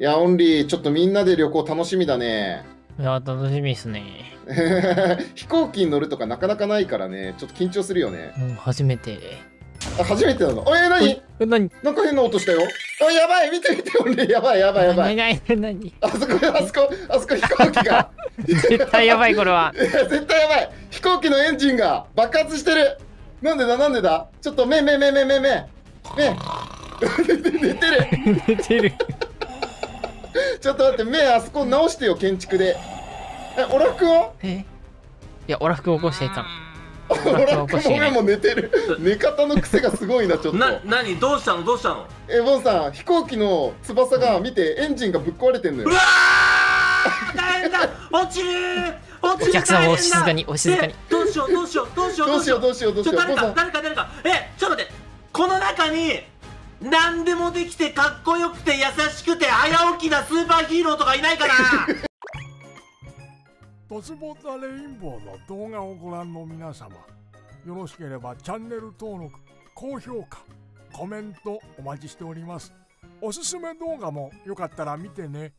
いや、オンリー、ちょっとみんなで旅行楽しみだね。いや、楽しみですね。飛行機に乗るとかなかなかないからね、ちょっと緊張するよね。もう初めて。あ、初めてなの？おえ、なにえ、なになんか変な音したよ。あ、やばい見て見て、オンリー、やばいやばいやばい。なになになにあそこ、あそこ、あそこ飛行機が。絶対やばい、これは。い や絶対やばい飛行機のエンジンが爆発してるなんでだ？なんでだ？ちょっと目目目目目目目寝てる寝てる。ちょっと待って目あそこ直してよ建築で。えオラフ君は？え？いや、オラフ君起こしていかん。オラフ君も目も寝てる。寝方の癖がすごいなちょっと。な、なにどうしたの？どうしたの？えボンさん飛行機の翼が見てエンジンがぶっ壊れてんのよ。うわー！大変だ！落ちる落ちるお客さんお静かにお静かに。えどうしよう？どうしよう？どうしよう？どうしよう？どうしよう？どうしよう？ボンさん。誰か誰か。え？ちょっと待って。この中に何でもできてかっこよくて優しくてきなスーパーヒーローとかいないかな？ドスボタレインボーの動画をご覧の皆様よろしければチャンネル登録高評価コメントお待ちしております。おすすめ動画もよかったら見てね。